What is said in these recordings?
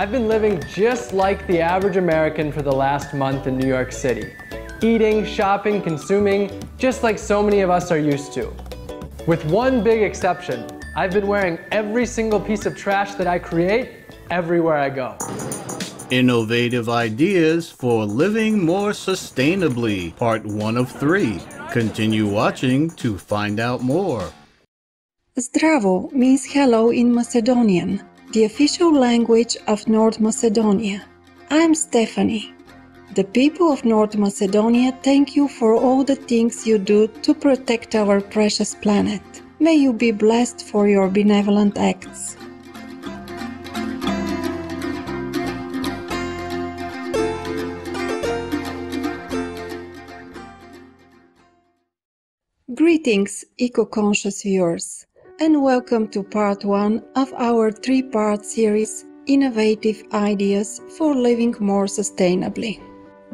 I've been living just like the average American for the last month in New York City. Eating, shopping, consuming, just like so many of us are used to. With one big exception, I've been wearing every single piece of trash that I create everywhere I go. Innovative Ideas for Living More Sustainably, Part 1 of 3. Continue watching to find out more. Zdravo means hello in Macedonian, the official language of North Macedonia. I'm Stephanie. The people of North Macedonia thank you for all the things you do to protect our precious planet. May you be blessed for your benevolent acts. Greetings, eco conscious viewers, and welcome to part one of our three part series Innovative Ideas for Living More Sustainably.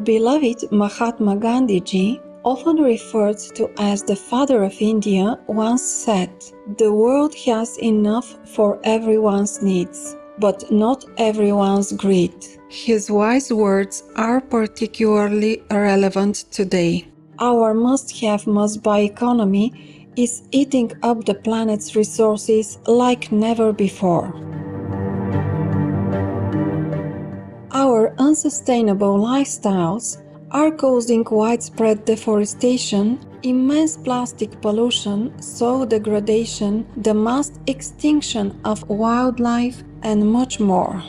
Beloved Mahatma Gandhi ji, often referred to as the father of India, once said, The world has enough for everyone's needs, but not everyone's greed. His wise words are particularly relevant today. Our must have must buy economy is eating up the planet's resources like never before. Our unsustainable lifestyles are causing widespread deforestation, immense plastic pollution, soil degradation, the mass extinction of wildlife, and much more.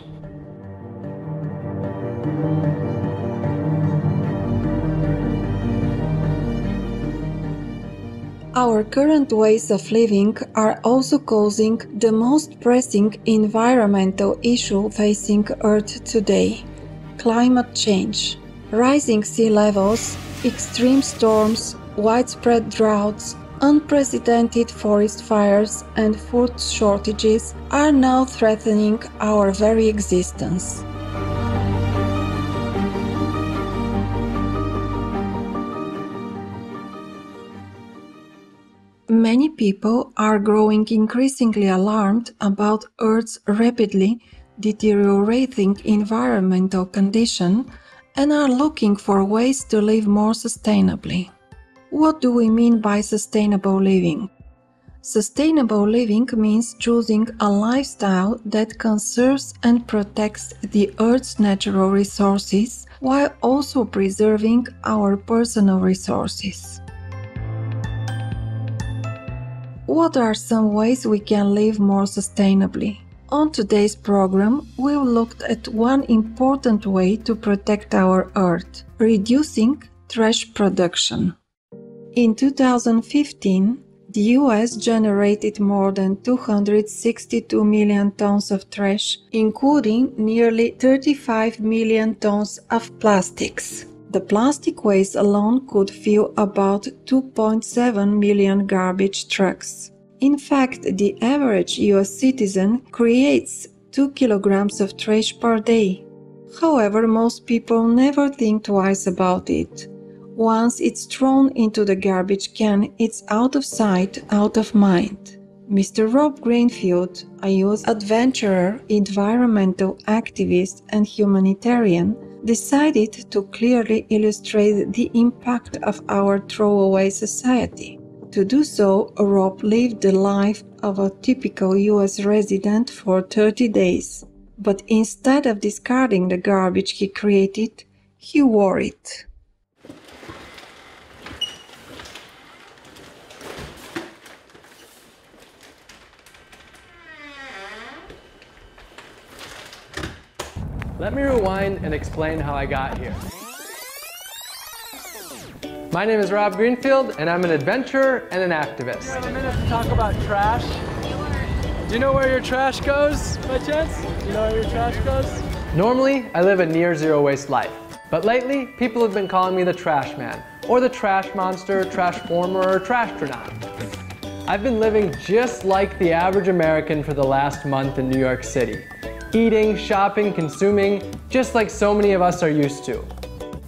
Our current ways of living are also causing the most pressing environmental issue facing Earth today climate change. Rising sea levels, extreme storms, widespread droughts, unprecedented forest fires, and food shortages are now threatening our very existence. Many people are growing increasingly alarmed about Earth's rapidly deteriorating environmental condition and are looking for ways to live more sustainably. What do we mean by sustainable living? Sustainable living means choosing a lifestyle that conserves and protects the Earth's natural resources while also preserving our personal resources. What are some ways we can live more sustainably? On today's program, we've looked at one important way to protect our Earth reducing trash production. In 2015, the US generated more than 262 million tons of trash, including nearly 35 million tons of plastics. The plastic waste alone could fill about 2.7 million garbage trucks. In fact, the average US citizen creates 2 kilograms of trash per day. However, most people never think twice about it. Once it's thrown into the garbage can, it's out of sight, out of mind. Mr. Rob Greenfield, a US adventurer, environmental activist, and humanitarian, decided to clearly illustrate the impact of our throwaway society. To do so, Rob lived the life of a typical US resident for 30 days. But instead of discarding the garbage he created, he wore it. Let me rewind and explain how I got here. My name is Rob Greenfield, and I'm an adventurer and an activist. We have a minute to talk about trash. Do you know where your trash goes, by chance? Do you know where your trash goes? Normally, I live a near zero waste life. But lately, people have been calling me the trash man, or the trash monster, trash former, or trashtronaut. I've been living just like the average American for the last month in New York City eating, shopping, consuming, just like so many of us are used to.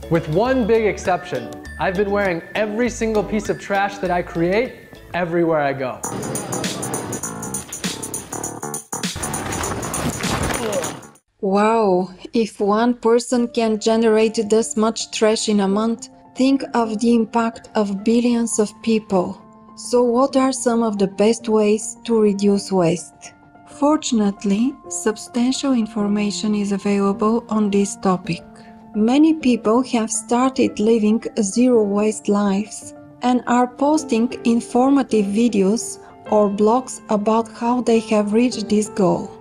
With one big exception, I've been wearing every single piece of trash that I create everywhere I go. Wow, if one person can generate this much trash in a month, think of the impact of billions of people. So, what are some of the best ways to reduce waste? Fortunately, substantial information is available on this topic. Many people have started living zero waste lives and are posting informative videos or blogs about how they have reached this goal.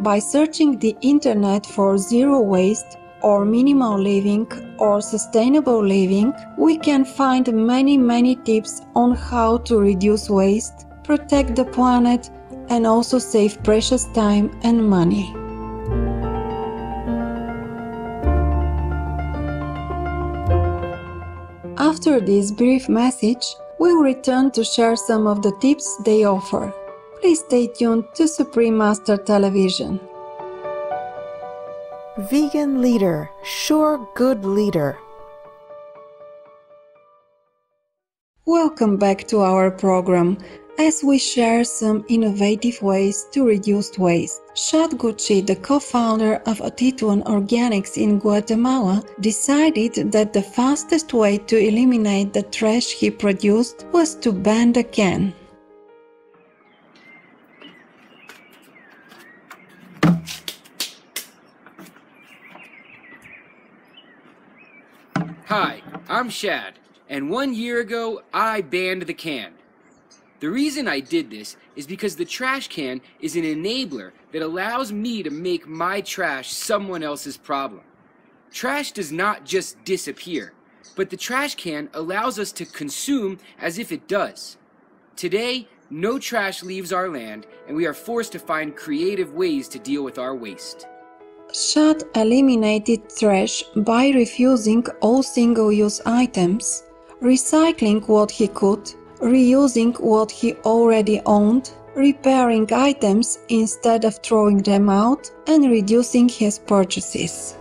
By searching the internet for zero waste or minimal living or sustainable living, we can find many, many tips on how to reduce waste, protect the planet, and also save precious time and money. After this brief message, we'll return to share some of the tips they offer please stay tuned to Supreme Master Television. Vegan leader, sure good leader. Welcome back to our program as we share some innovative ways to reduce waste. Shad Qudsi, the co-founder of Atitlan Organics in Guatemala, decided that the fastest way to eliminate the trash he produced was to ban the can. Hi, I'm Shad, and one year ago I banned the can. The reason I did this is because the trash can is an enabler that allows me to make my trash someone else's problem. Trash does not just disappear, but the trash can allows us to consume as if it does. Today, no trash leaves our land, and we are forced to find creative ways to deal with our waste. Shad eliminated trash by refusing all single use items, recycling what he could, reusing what he already owned, repairing items instead of throwing them out, and reducing his purchases.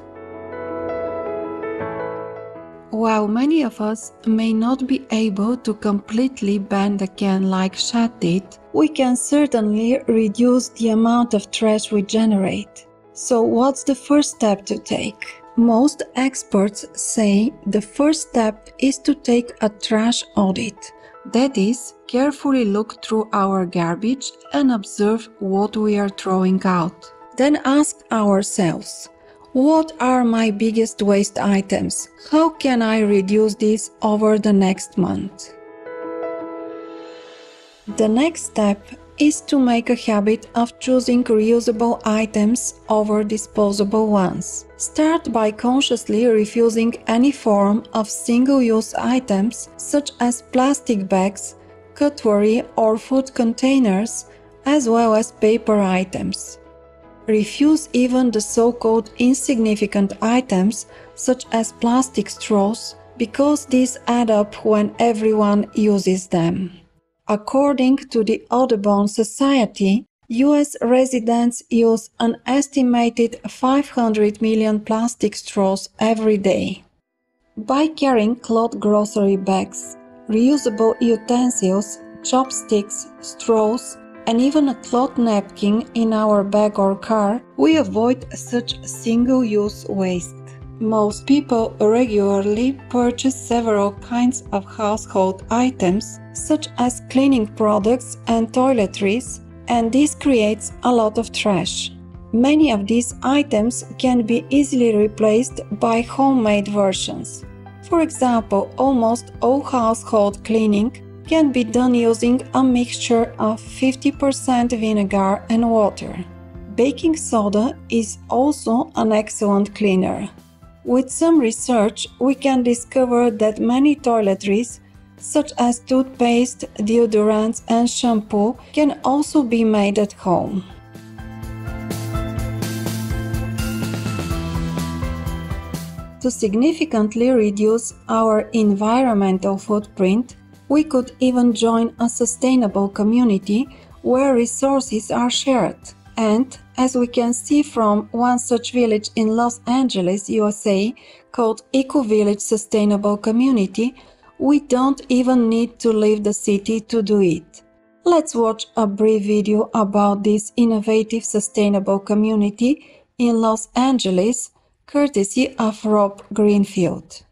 While many of us may not be able to completely ban the can like Shad did, we can certainly reduce the amount of trash we generate. So, what's the first step to take? Most experts say the first step is to take a trash audit. That is, carefully look through our garbage and observe what we are throwing out. Then ask ourselves what are my biggest waste items? How can I reduce this over the next month? The next step is to make a habit of choosing reusable items over disposable ones. Start by consciously refusing any form of single use items such as plastic bags, cutlery, or food containers, as well as paper items. Refuse even the so called insignificant items such as plastic straws because these add up when everyone uses them. According to the Audubon Society, US residents use an estimated 500 million plastic straws every day. By carrying cloth grocery bags, reusable utensils, chopsticks, straws, and even a cloth napkin in our bag or car, we avoid such single use waste. Most people regularly purchase several kinds of household items, such as cleaning products and toiletries, and this creates a lot of trash. Many of these items can be easily replaced by homemade versions. For example, almost all household cleaning can be done using a mixture of 50% vinegar and water. Baking soda is also an excellent cleaner. With some research, we can discover that many toiletries, such as toothpaste, deodorants, and shampoo, can also be made at home. To significantly reduce our environmental footprint, we could even join a sustainable community where resources are shared. And as we can see from one such village in Los Angeles, USA, called Eco Village Sustainable Community, we don't even need to leave the city to do it. Let's watch a brief video about this innovative sustainable community in Los Angeles, courtesy of Rob Greenfield.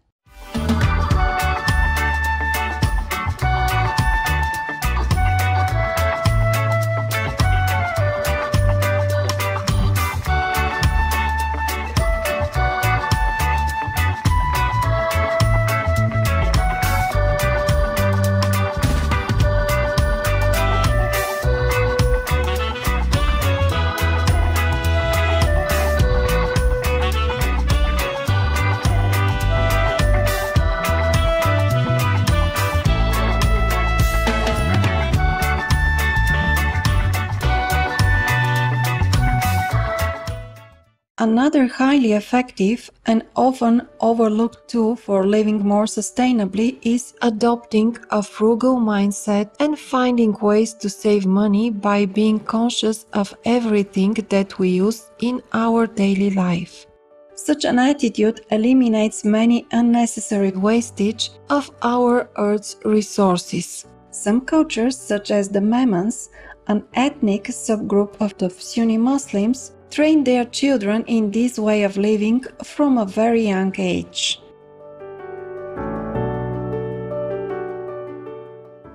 Another highly effective and often overlooked tool for living more sustainably is adopting a frugal mindset and finding ways to save money by being conscious of everything that we use in our daily life. Such an attitude eliminates many unnecessary wastage of our Earth's resources. Some cultures, such as the Memons, an ethnic subgroup of the Sunni Muslims, train their children in this way of living from a very young age.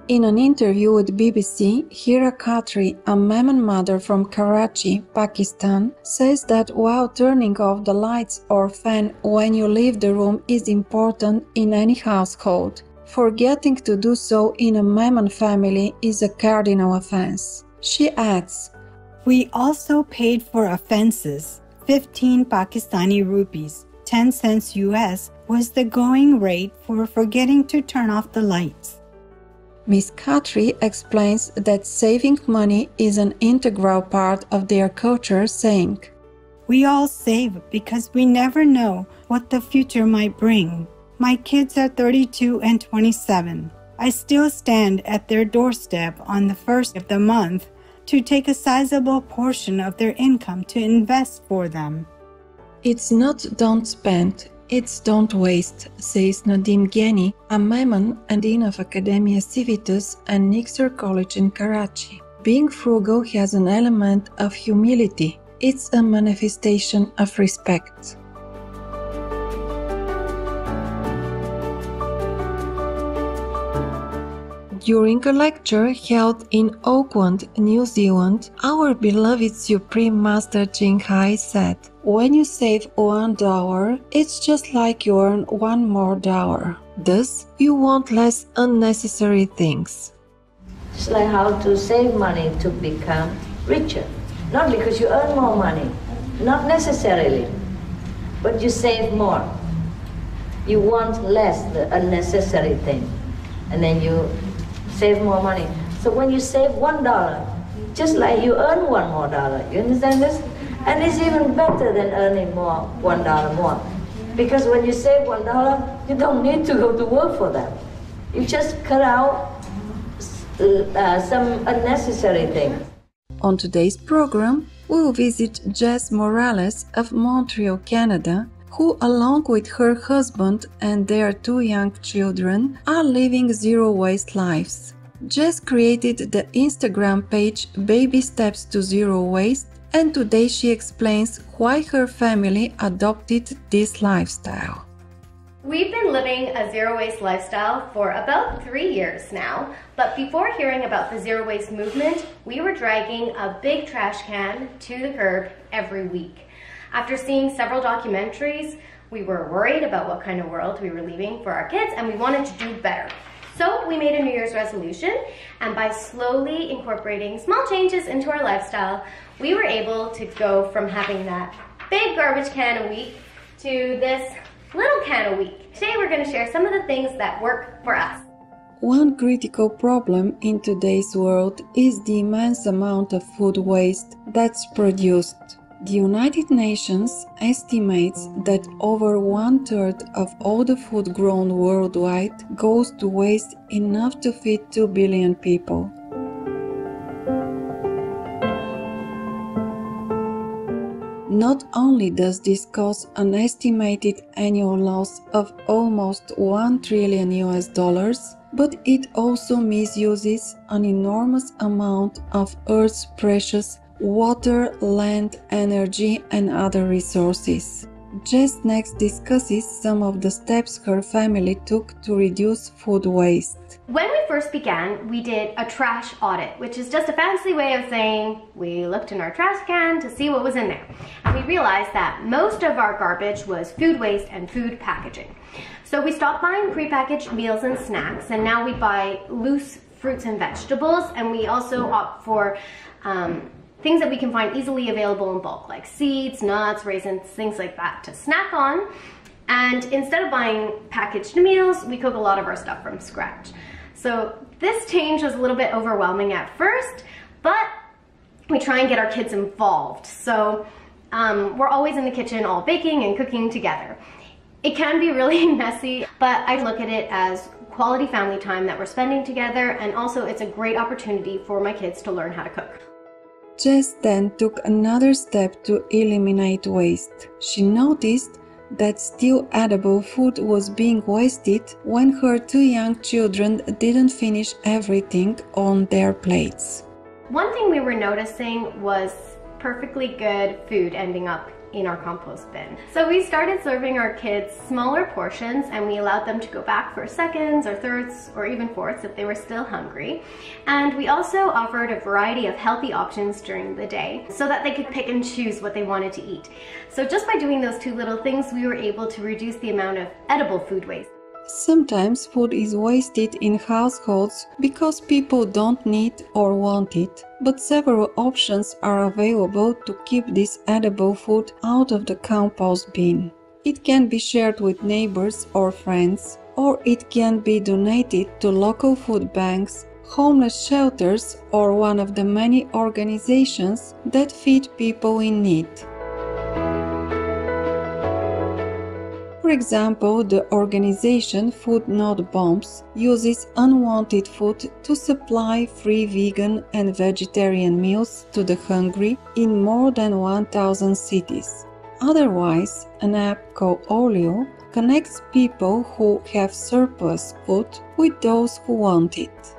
In an interview with BBC, Hira Khatri, a Memon mother from Karachi, Pakistan, says that while turning off the lights or fan when you leave the room is important in any household, forgetting to do so in a Memon family is a cardinal offense. She adds, we also paid for offenses. 15 Pakistani rupees, 10 cents US, was the going rate for forgetting to turn off the lights. Ms. Khatri explains that saving money is an integral part of their culture, saying, We all save because we never know what the future might bring. My kids are 32 and 27. I still stand at their doorstep on the first of the month to take a sizable portion of their income to invest for them. It's not don't spend, it's don't waste, says Nadim Ghani, a Memon and Dean of Academia Civitas and Nixor College in Karachi. Being frugal has an element of humility. It's a manifestation of respect. During a lecture held in Auckland, New Zealand, our beloved Supreme Master Ching Hai said, When you save one dollar, it's just like you earn one more dollar. Thus, you want less unnecessary things. It's like how to save money to become richer. Not because you earn more money, not necessarily, but you save more. You want less the unnecessary thing, and then you save more money. So when you save one dollar, just like you earn one more dollar, you understand this? And it's even better than earning more, one dollar more. Because when you save one dollar, you don't need to go to work for that. You just cut out uh, some unnecessary things. On today's program, we will visit Jess Morales of Montreal, Canada, who, along with her husband and their two young children, are living zero waste lives. Jess created the Instagram page Baby Steps to Zero Waste, and today she explains why her family adopted this lifestyle. We've been living a zero waste lifestyle for about three years now, but before hearing about the zero waste movement, we were dragging a big trash can to the curb every week. After seeing several documentaries, we were worried about what kind of world we were leaving for our kids and we wanted to do better. So we made a New Year's resolution and by slowly incorporating small changes into our lifestyle, we were able to go from having that big garbage can a week to this little can a week. Today we're going to share some of the things that work for us. One critical problem in today's world is the immense amount of food waste that's produced. The United Nations estimates that over one third of all the food grown worldwide goes to waste enough to feed 2 billion people. Not only does this cause an estimated annual loss of almost 1 trillion US dollars, but it also misuses an enormous amount of Earth's precious water, land, energy, and other resources. Jess next discusses some of the steps her family took to reduce food waste. When we first began, we did a trash audit, which is just a fancy way of saying we looked in our trash can to see what was in there. And we realized that most of our garbage was food waste and food packaging. So we stopped buying prepackaged meals and snacks, and now we buy loose fruits and vegetables, and we also opt for um, things that we can find easily available in bulk, like seeds, nuts, raisins, things like that to snack on. And instead of buying packaged meals, we cook a lot of our stuff from scratch. So this change was a little bit overwhelming at first, but we try and get our kids involved. So um, we're always in the kitchen all baking and cooking together. It can be really messy, but I look at it as quality family time that we're spending together and also it's a great opportunity for my kids to learn how to cook. Jess then took another step to eliminate waste. She noticed that still edible food was being wasted when her two young children didn't finish everything on their plates. One thing we were noticing was perfectly good food ending up in our compost bin. So we started serving our kids smaller portions and we allowed them to go back for seconds or thirds or even fourths if they were still hungry. And we also offered a variety of healthy options during the day so that they could pick and choose what they wanted to eat. So just by doing those two little things, we were able to reduce the amount of edible food waste. Sometimes food is wasted in households because people don't need or want it, but several options are available to keep this edible food out of the compost bin. It can be shared with neighbors or friends, or it can be donated to local food banks, homeless shelters, or one of the many organizations that feed people in need. For example, the organization Food Not Bombs uses unwanted food to supply free vegan and vegetarian meals to the hungry in more than 1000 cities. Otherwise, an app called Olio connects people who have surplus food with those who want it.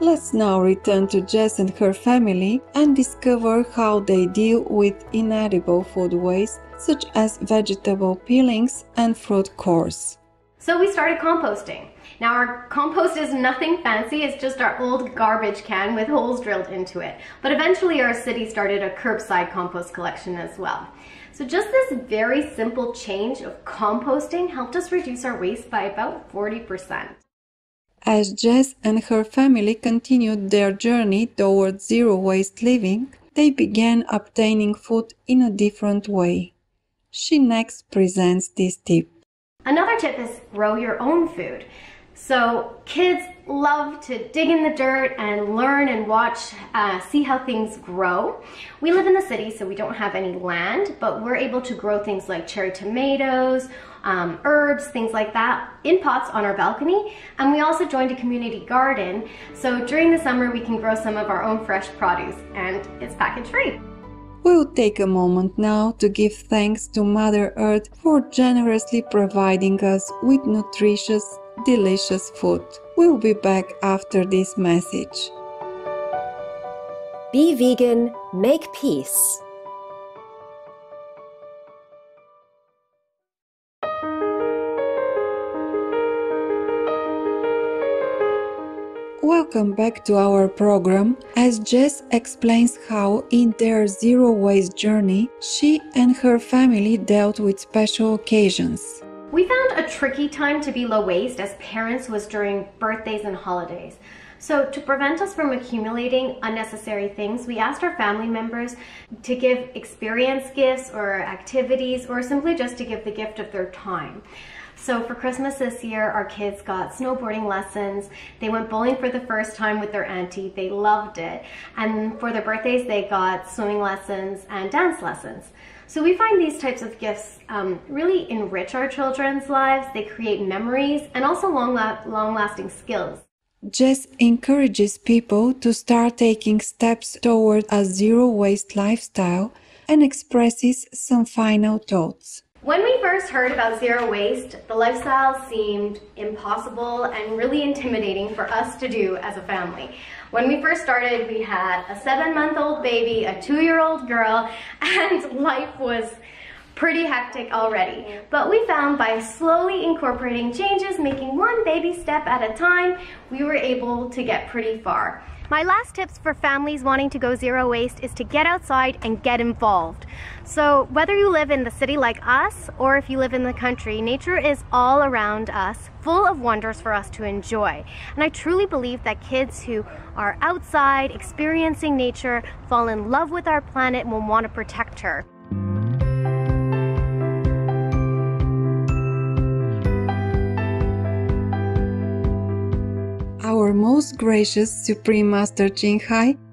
Let's now return to Jess and her family and discover how they deal with inedible food waste such as vegetable peelings and fruit cores. So we started composting. Now our compost is nothing fancy, it's just our old garbage can with holes drilled into it. But eventually our city started a curbside compost collection as well. So just this very simple change of composting helped us reduce our waste by about 40%. As Jess and her family continued their journey towards zero waste living, they began obtaining food in a different way. She next presents this tip. Another tip is grow your own food. So kids love to dig in the dirt and learn and watch, uh, see how things grow. We live in the city, so we don't have any land, but we're able to grow things like cherry tomatoes, um, herbs, things like that in pots on our balcony. And we also joined a community garden. So during the summer, we can grow some of our own fresh produce and it's package free. We'll take a moment now to give thanks to Mother Earth for generously providing us with nutritious, delicious food. We'll be back after this message. Be vegan, make peace. Welcome back to our program as Jess explains how, in their zero waste journey, she and her family dealt with special occasions. We found a tricky time to be low waste as parents was during birthdays and holidays. So to prevent us from accumulating unnecessary things, we asked our family members to give experience gifts or activities or simply just to give the gift of their time. So for Christmas this year, our kids got snowboarding lessons. They went bowling for the first time with their auntie. They loved it. And for their birthdays, they got swimming lessons and dance lessons. So we find these types of gifts um, really enrich our children's lives. They create memories and also long, long lasting skills. Jess encourages people to start taking steps toward a zero waste lifestyle and expresses some final thoughts. When we first heard about zero waste, the lifestyle seemed impossible and really intimidating for us to do as a family. When we first started, we had a seven month old baby, a two year old girl, and life was pretty hectic already. But we found by slowly incorporating changes, making one baby step at a time, we were able to get pretty far. My last tips for families wanting to go zero waste is to get outside and get involved. So whether you live in the city like us or if you live in the country, nature is all around us, full of wonders for us to enjoy. And I truly believe that kids who are outside experiencing nature fall in love with our planet and will want to protect her. Our most gracious Supreme Master Ching Hai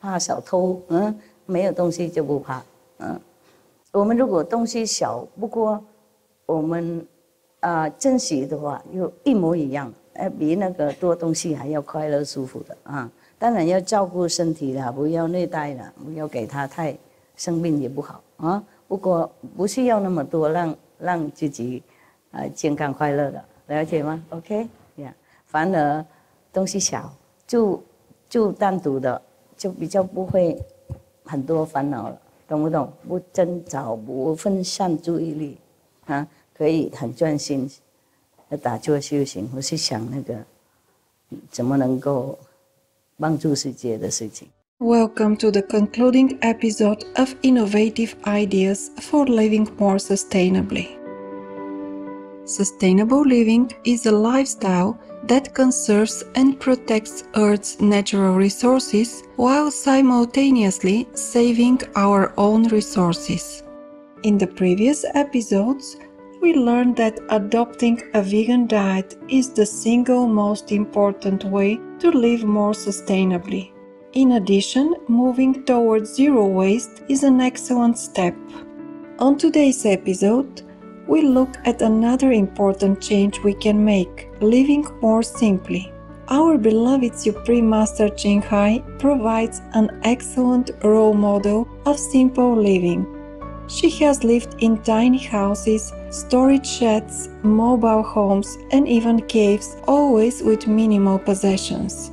怕小偷，嗯，没有东西就不怕，嗯。我们如果东西小，不过我们啊珍惜的话，又一模一样，哎，比那个多东西还要快乐舒服的啊。当然要照顾身体啦，不要虐待了，不要给他太生病也不好啊。不过不需要那么多，让让自己啊健康快乐的，了解吗？OK，呀，反而。东西小，就就单独的，就比较不会很多烦恼了，懂不懂？不争吵，不分散注意力，啊，可以很专心的打坐修行，或是想那个怎么能够帮助世界的事情。Welcome to the concluding episode of Innovative Ideas for Living More Sustainably. Sustainable living is a lifestyle that conserves and protects Earth's natural resources while simultaneously saving our own resources. In the previous episodes, we learned that adopting a vegan diet is the single most important way to live more sustainably. In addition, moving towards zero waste is an excellent step. On today's episode, we look at another important change we can make living more simply. Our beloved Supreme Master Ching Hai provides an excellent role model of simple living. She has lived in tiny houses, storage sheds, mobile homes, and even caves, always with minimal possessions.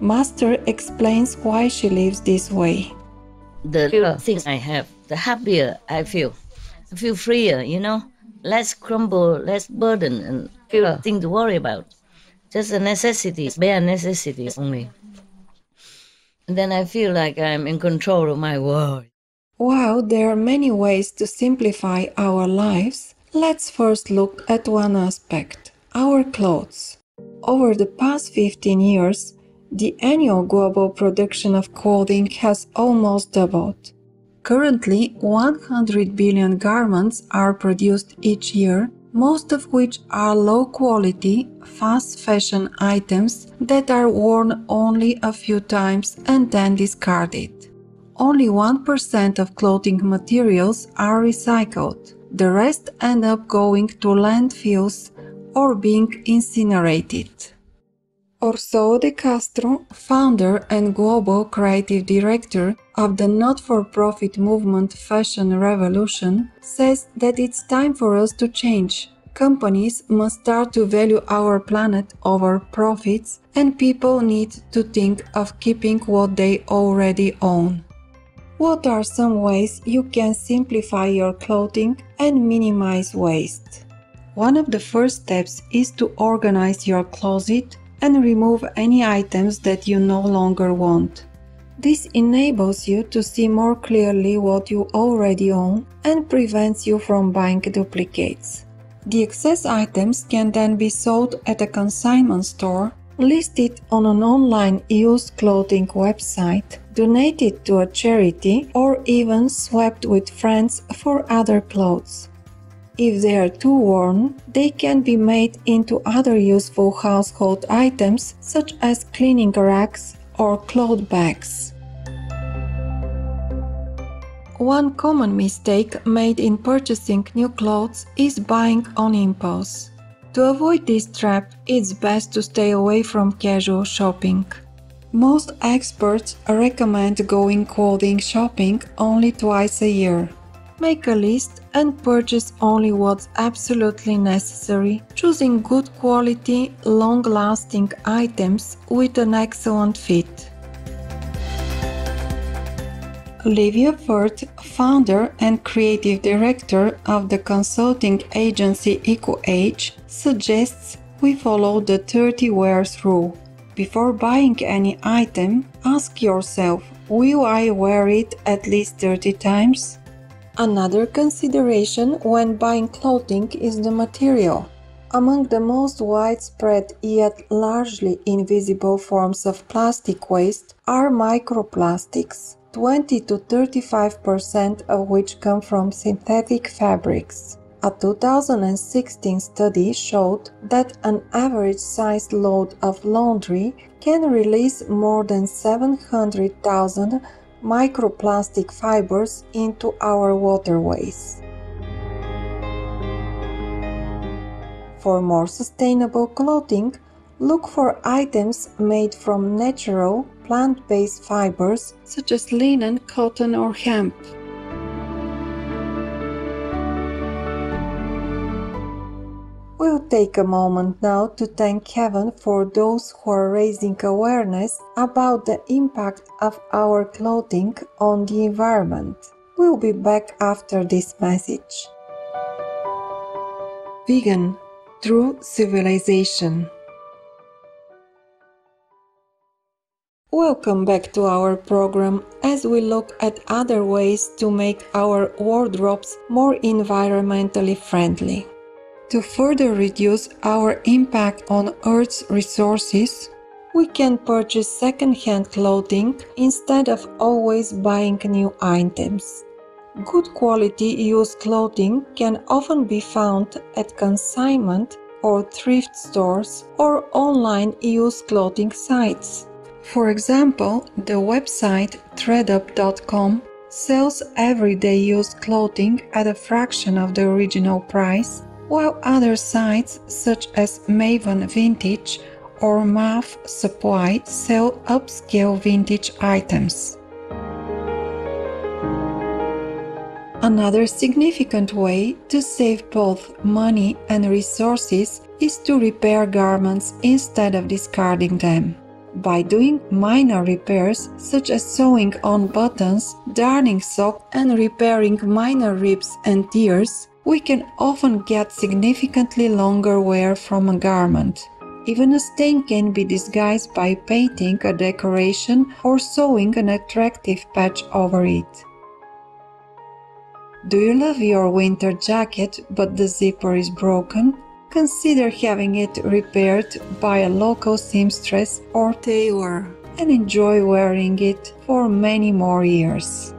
Master explains why she lives this way. The fewer things I have, the happier I feel. I feel freer, you know less crumble, less burden, and fewer ah. things to worry about. Just a necessity, bare necessity only. And then I feel like I'm in control of my world. While there are many ways to simplify our lives, let's first look at one aspect our clothes. Over the past 15 years, the annual global production of clothing has almost doubled. Currently, 100 billion garments are produced each year, most of which are low quality, fast fashion items that are worn only a few times and then discarded. Only 1% of clothing materials are recycled. The rest end up going to landfills or being incinerated. Orso de Castro, founder and global creative director of the not for profit movement Fashion Revolution, says that it's time for us to change. Companies must start to value our planet over profits, and people need to think of keeping what they already own. What are some ways you can simplify your clothing and minimize waste? One of the first steps is to organize your closet and remove any items that you no longer want. This enables you to see more clearly what you already own and prevents you from buying duplicates. The excess items can then be sold at a consignment store, listed on an online used clothing website, donated to a charity, or even swapped with friends for other clothes. If they are too worn, they can be made into other useful household items such as cleaning racks or cloth bags. One common mistake made in purchasing new clothes is buying on impulse. To avoid this trap, it's best to stay away from casual shopping. Most experts recommend going clothing shopping only twice a year. Make a list and purchase only what's absolutely necessary, choosing good quality, long lasting items with an excellent fit. Olivia Firth, founder and creative director of the consulting agency EcoAge, suggests we follow the 30 wears rule. Before buying any item, ask yourself Will I wear it at least 30 times? Another consideration when buying clothing is the material. Among the most widespread yet largely invisible forms of plastic waste are microplastics, 20 to 35 percent of which come from synthetic fabrics. A 2016 study showed that an average sized load of laundry can release more than 700,000 microplastic fibers into our waterways. For more sustainable clothing, look for items made from natural, plant based fibers such as linen, cotton, or hemp. We'll take a moment now to thank heaven for those who are raising awareness about the impact of our clothing on the environment. We'll be back after this message. Vegan True Civilization Welcome back to our program as we look at other ways to make our wardrobes more environmentally friendly. To further reduce our impact on Earth's resources, we can purchase second-hand clothing instead of always buying new items. Good quality used clothing can often be found at consignment or thrift stores or online used clothing sites. For example, the website thredup.com sells everyday used clothing at a fraction of the original price while other sites such as Maven Vintage or Math Supply sell upscale vintage items. Another significant way to save both money and resources is to repair garments instead of discarding them. By doing minor repairs such as sewing on buttons, darning socks, and repairing minor rips and tears, we can often get significantly longer wear from a garment. Even a stain can be disguised by painting a decoration or sewing an attractive patch over it. Do you love your winter jacket but the zipper is broken? Consider having it repaired by a local seamstress or tailor and enjoy wearing it for many more years.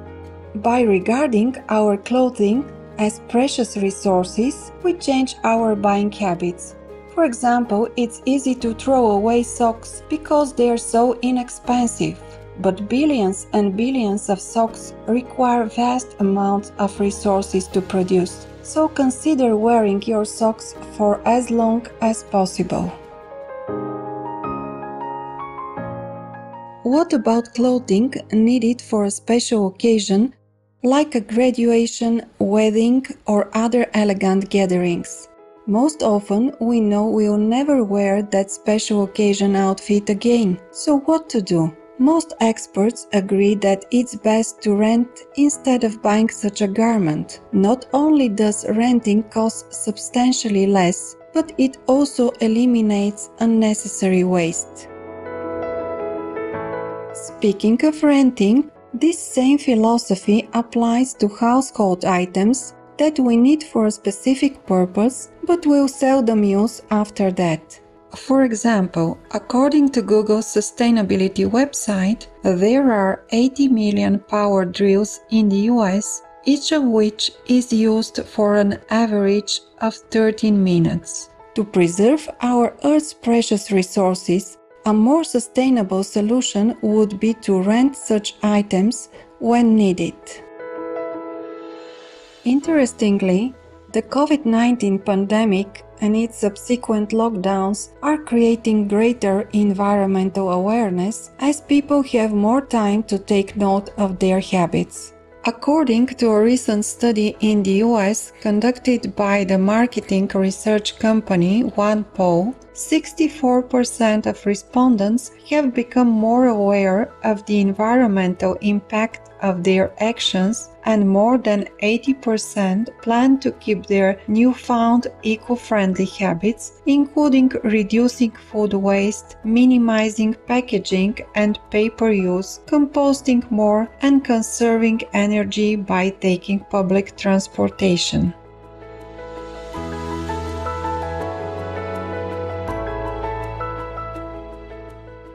By regarding our clothing as precious resources, we change our buying habits. For example, it's easy to throw away socks because they are so inexpensive. But billions and billions of socks require vast amounts of resources to produce. So consider wearing your socks for as long as possible. What about clothing needed for a special occasion like a graduation, wedding, or other elegant gatherings. Most often, we know we'll never wear that special occasion outfit again. So, what to do? Most experts agree that it's best to rent instead of buying such a garment. Not only does renting cost substantially less, but it also eliminates unnecessary waste. Speaking of renting, this same philosophy applies to household items that we need for a specific purpose but will seldom use after that. For example, according to Google's sustainability website, there are 80 million power drills in the US each of which is used for an average of 13 minutes. To preserve our Earth's precious resources, a more sustainable solution would be to rent such items when needed. Interestingly, the COVID 19 pandemic and its subsequent lockdowns are creating greater environmental awareness as people have more time to take note of their habits. According to a recent study in the US conducted by the marketing research company OnePoll, 64% of respondents have become more aware of the environmental impact of their actions, and more than 80% plan to keep their newfound eco friendly habits, including reducing food waste, minimizing packaging and paper use, composting more, and conserving energy by taking public transportation.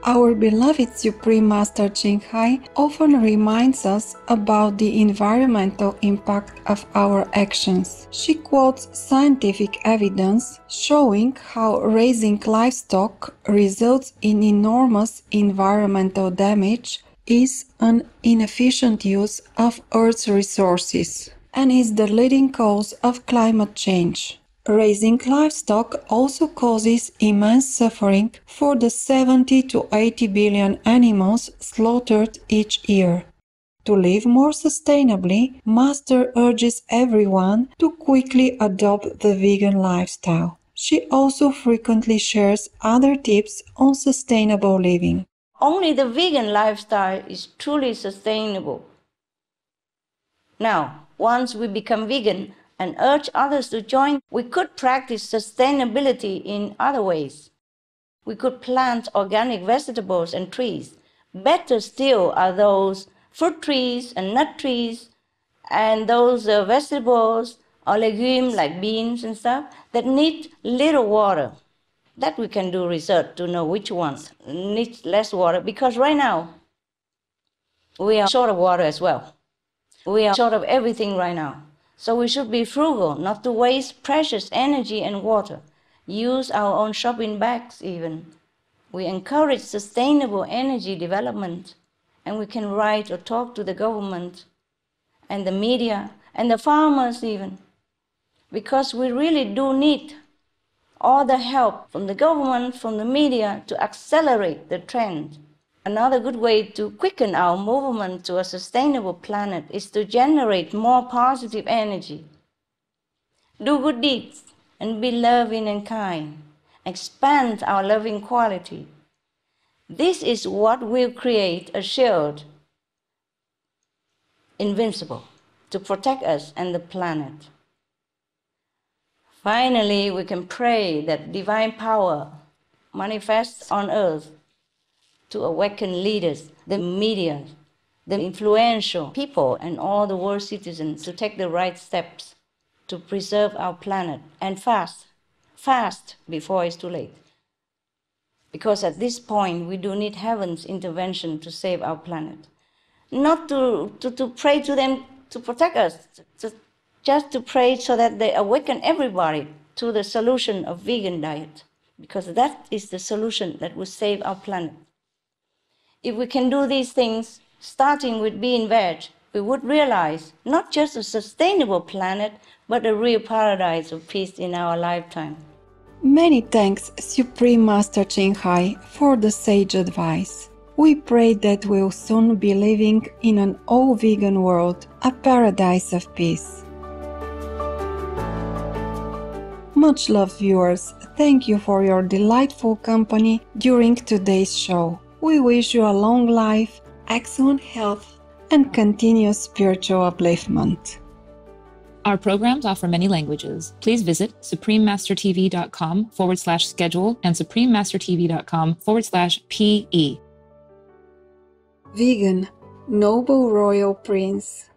Our beloved Supreme Master Ching Hai often reminds us about the environmental impact of our actions. She quotes scientific evidence showing how raising livestock results in enormous environmental damage is an inefficient use of Earth's resources and is the leading cause of climate change. Raising livestock also causes immense suffering for the 70 to 80 billion animals slaughtered each year. To live more sustainably, Master urges everyone to quickly adopt the vegan lifestyle. She also frequently shares other tips on sustainable living. Only the vegan lifestyle is truly sustainable. Now, once we become vegan, and urge others to join, we could practice sustainability in other ways. We could plant organic vegetables and trees. Better still are those fruit trees and nut trees and those uh, vegetables or legumes like beans and stuff that need little water. That we can do research to know which ones need less water because right now we are short of water as well. We are short of everything right now. So we should be frugal, not to waste precious energy and water. Use our own shopping bags even. We encourage sustainable energy development and we can write or talk to the government and the media and the farmers even because we really do need all the help from the government, from the media to accelerate the trend. Another good way to quicken our movement to a sustainable planet is to generate more positive energy. Do good deeds and be loving and kind. Expand our loving quality. This is what will create a shield invincible to protect us and the planet. Finally, we can pray that divine power manifests on earth to awaken leaders, the media, the influential people, and all the world citizens to take the right steps to preserve our planet and fast, fast before it's too late. Because at this point, we do need heaven's intervention to save our planet. Not to, to, to pray to them to protect us, to, just to pray so that they awaken everybody to the solution of vegan diet, because that is the solution that will save our planet if we can do these things, starting with being veg, we would realize not just a sustainable planet, but a real paradise of peace in our lifetime. Many thanks, Supreme Master Ching Hai, for the sage advice. We pray that we'll soon be living in an all vegan world, a paradise of peace. Much love, viewers. Thank you for your delightful company during today's show. We wish you a long life, excellent health, and continuous spiritual upliftment. Our programs offer many languages. Please visit suprememastertv.com forward slash schedule and suprememastertv.com forward slash PE. Vegan, Noble Royal Prince.